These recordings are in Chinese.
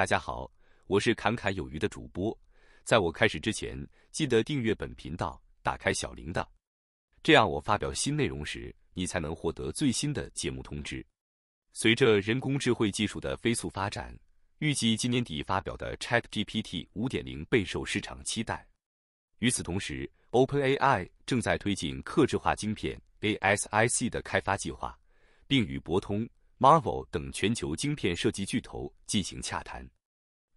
大家好，我是侃侃有余的主播。在我开始之前，记得订阅本频道，打开小铃铛，这样我发表新内容时，你才能获得最新的节目通知。随着人工智慧技术的飞速发展，预计今年底发表的 ChatGPT 5.0备受市场期待。与此同时，OpenAI 正在推进客制化晶片 ASIC 的开发计划，并与博通。Marvel 等全球晶片设计巨头进行洽谈。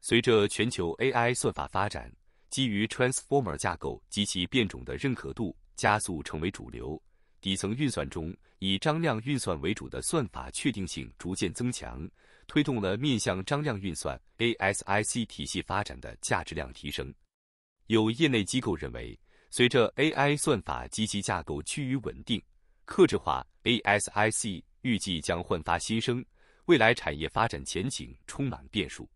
随着全球 AI 算法发展，基于 Transformer 架构及其变种的认可度加速成为主流。底层运算中以张量运算为主的算法确定性逐渐增强，推动了面向张量运算 ASIC 体系发展的价值量提升。有业内机构认为，随着 AI 算法及其架构趋于稳定，克制化 ASIC。预计将焕发新生，未来产业发展前景充满变数。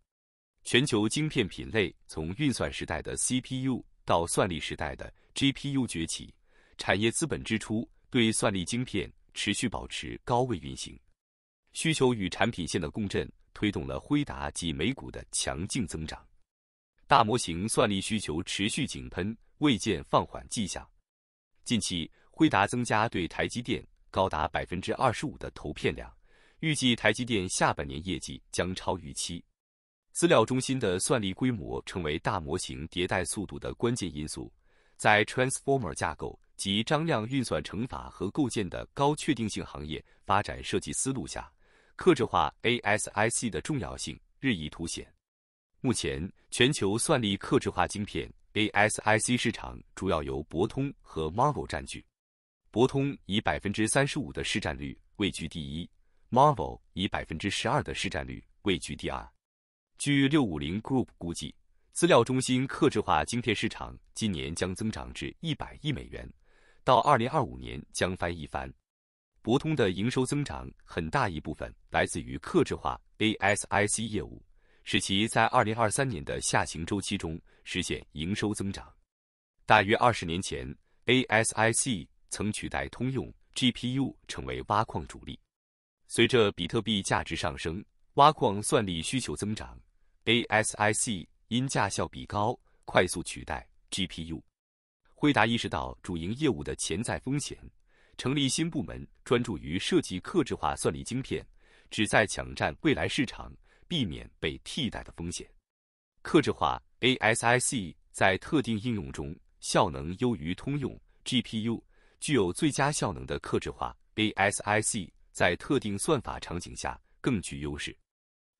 全球晶片品类从运算时代的 CPU 到算力时代的 GPU 崛起，产业资本支出对算力晶片持续保持高位运行，需求与产品线的共振推动了辉达及美股的强劲增长。大模型算力需求持续井喷，未见放缓迹象。近期，辉达增加对台积电。高达百分之二十五的投片量，预计台积电下半年业绩将超预期。资料中心的算力规模成为大模型迭代速度的关键因素。在 Transformer 架构及张量运算乘法和构建的高确定性行业发展设计思路下，克制化 ASIC 的重要性日益凸显。目前，全球算力克制化晶片 ASIC 市场主要由博通和 Marvel 占据。博通以百分之三十五的市占率位居第一，Marvel 以百分之十二的市占率位居第二。据六五零 Group 估计，资料中心客制化晶片市场今年将增长至一百亿美元，到二零二五年将翻一番。博通的营收增长很大一部分来自于客制化 ASIC 业务，使其在二零二三年的下行周期中实现营收增长。大约二十年前，ASIC。曾取代通用 GPU 成为挖矿主力。随着比特币价值上升，挖矿算力需求增长，ASIC 因价效比高，快速取代 GPU。辉达意识到主营业务的潜在风险，成立新部门，专注于设计克制化算力晶片，旨在抢占未来市场，避免被替代的风险。克制化 ASIC 在特定应用中效能优于通用 GPU。具有最佳效能的克制化 ASIC 在特定算法场景下更具优势。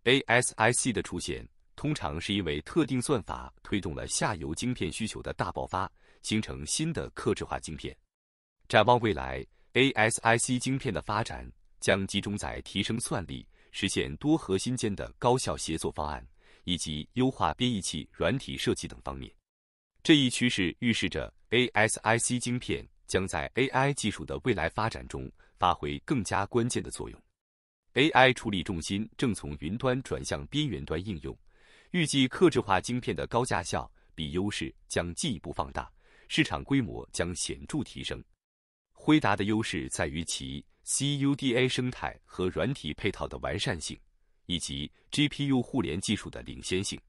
ASIC 的出现通常是因为特定算法推动了下游晶片需求的大爆发，形成新的克制化晶片。展望未来，ASIC 晶片的发展将集中在提升算力、实现多核心间的高效协作方案以及优化编译器软体设计等方面。这一趋势预示着 ASIC 晶片。将在 AI 技术的未来发展中发挥更加关键的作用。AI 处理重心正从云端转向边缘端应用，预计客制化晶片的高价效比优势将进一步放大，市场规模将显著提升。辉达的优势在于其 CUDA 生态和软体配套的完善性，以及 GPU 互联技术的领先性。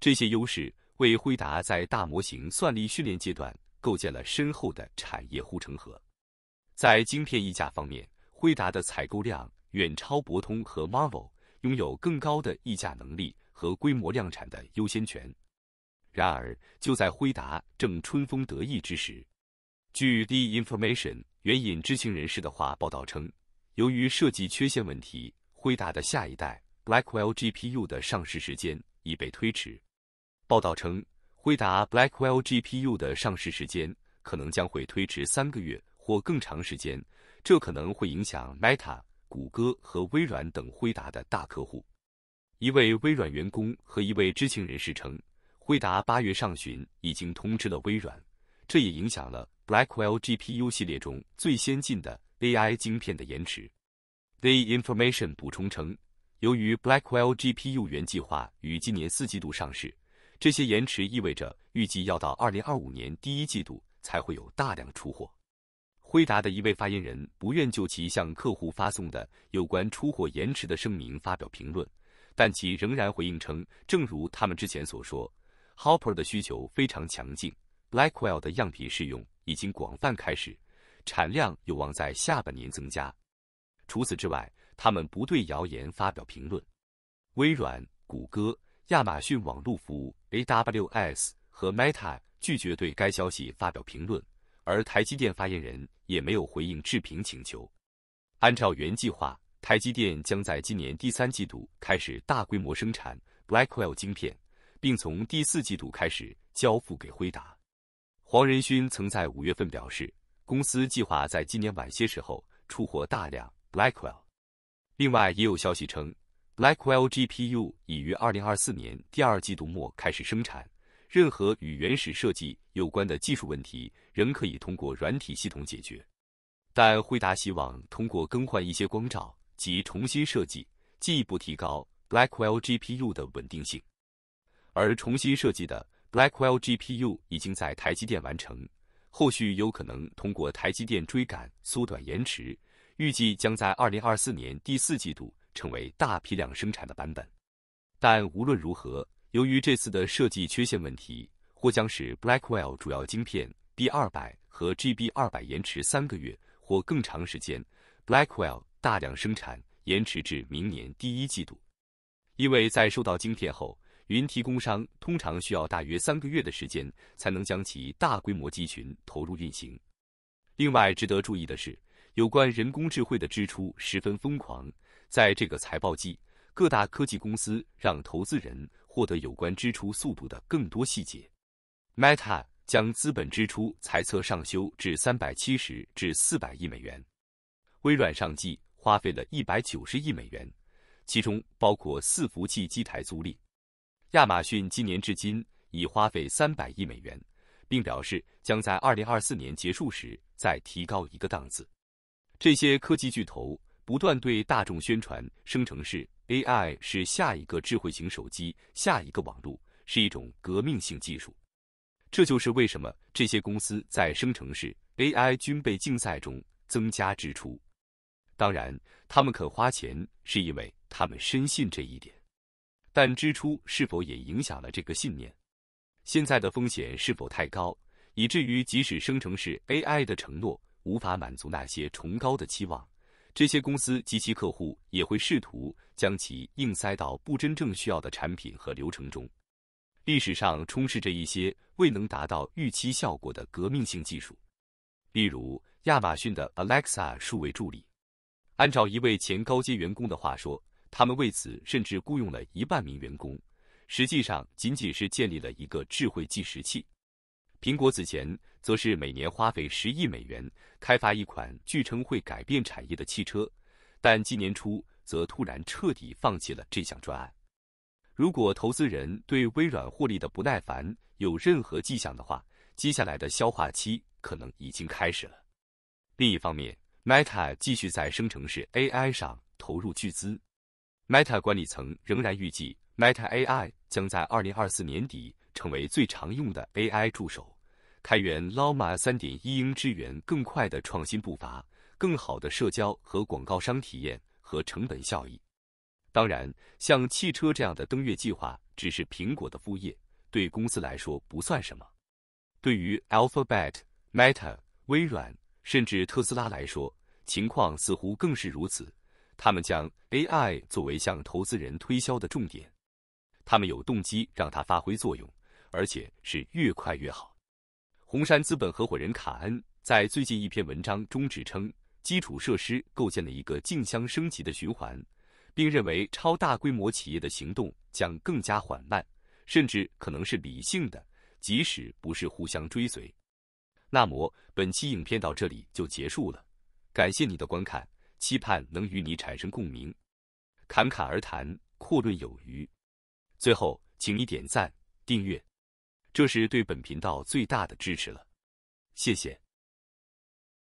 这些优势为辉达在大模型算力训练阶段。构建了深厚的产业护城河。在晶片溢价方面，辉达的采购量远超博通和 Marvel，拥有更高的溢价能力和规模量产的优先权。然而，就在辉达正春风得意之时，据 The Information 援引知情人士的话报道称，由于设计缺陷问题，辉达的下一代 Blackwell GPU 的上市时间已被推迟。报道称。辉达 Blackwell GPU 的上市时间可能将会推迟三个月或更长时间，这可能会影响 Meta、谷歌和微软等辉达的大客户。一位微软员工和一位知情人士称，辉达八月上旬已经通知了微软，这也影响了 Blackwell GPU 系列中最先进的 AI 晶片的延迟。The Information 补充称，由于 Blackwell GPU 原计划于今年四季度上市。这些延迟意味着，预计要到二零二五年第一季度才会有大量出货。辉达的一位发言人不愿就其向客户发送的有关出货延迟的声明发表评论，但其仍然回应称，正如他们之前所说，Hopper 的需求非常强劲，Blackwell 的样品试用已经广泛开始，产量有望在下半年增加。除此之外，他们不对谣言发表评论。微软、谷歌、亚马逊网络服务 （AWS） 和 Meta 拒绝对该消息发表评论，而台积电发言人也没有回应置评请求。按照原计划。台积电将在今年第三季度开始大规模生产 Blackwell 晶片，并从第四季度开始交付给辉达。黄仁勋曾在五月份表示，公司计划在今年晚些时候出货大量 Blackwell。另外，也有消息称，Blackwell GPU 已于二零二四年第二季度末开始生产。任何与原始设计有关的技术问题仍可以通过软体系统解决，但辉达希望通过更换一些光照。及重新设计，进一步提高 Blackwell GPU 的稳定性。而重新设计的 Blackwell GPU 已经在台积电完成，后续有可能通过台积电追赶缩短延迟，预计将在二零二四年第四季度成为大批量生产的版本。但无论如何，由于这次的设计缺陷问题，或将使 Blackwell 主要晶片 B 二百和 GB 二百延迟三个月或更长时间。Blackwell 大量生产延迟至明年第一季度，因为在收到晶片后，云提供商通常需要大约三个月的时间才能将其大规模集群投入运行。另外，值得注意的是，有关人工智慧的支出十分疯狂。在这个财报季，各大科技公司让投资人获得有关支出速度的更多细节。Meta 将资本支出猜测上修至三百七十至四百亿美元。微软上季花费了一百九十亿美元，其中包括伺服器机台租赁。亚马逊今年至今已花费三百亿美元，并表示将在二零二四年结束时再提高一个档次。这些科技巨头不断对大众宣传生成式 AI 是下一个智慧型手机、下一个网络，是一种革命性技术。这就是为什么这些公司在生成式 AI 军备竞赛中增加支出。当然，他们肯花钱，是因为他们深信这一点。但支出是否也影响了这个信念？现在的风险是否太高，以至于即使生成式 AI 的承诺无法满足那些崇高的期望，这些公司及其客户也会试图将其硬塞到不真正需要的产品和流程中。历史上充斥着一些未能达到预期效果的革命性技术，例如亚马逊的 Alexa 数位助理。按照一位前高阶员工的话说，他们为此甚至雇佣了一万名员工，实际上仅仅是建立了一个智慧计时器。苹果此前则是每年花费十亿美元开发一款据称会改变产业的汽车，但今年初则突然彻底放弃了这项专案。如果投资人对微软获利的不耐烦有任何迹象的话，接下来的消化期可能已经开始了。另一方面，Meta 继续在生成式 AI 上投入巨资。Meta 管理层仍然预计，Meta AI 将在2024年底成为最常用的 AI 助手。开源 Llama 3.1英支援更快的创新步伐、更好的社交和广告商体验和成本效益。当然，像汽车这样的登月计划只是苹果的副业，对公司来说不算什么。对于 Alphabet、Meta、微软。甚至特斯拉来说，情况似乎更是如此。他们将 AI 作为向投资人推销的重点，他们有动机让它发挥作用，而且是越快越好。红杉资本合伙人卡恩在最近一篇文章中指称，基础设施构建了一个竞相升级的循环，并认为超大规模企业的行动将更加缓慢，甚至可能是理性的，即使不是互相追随。那么，本期影片到这里就结束了，感谢你的观看，期盼能与你产生共鸣。侃侃而谈，阔论有余。最后，请你点赞、订阅，这是对本频道最大的支持了，谢谢。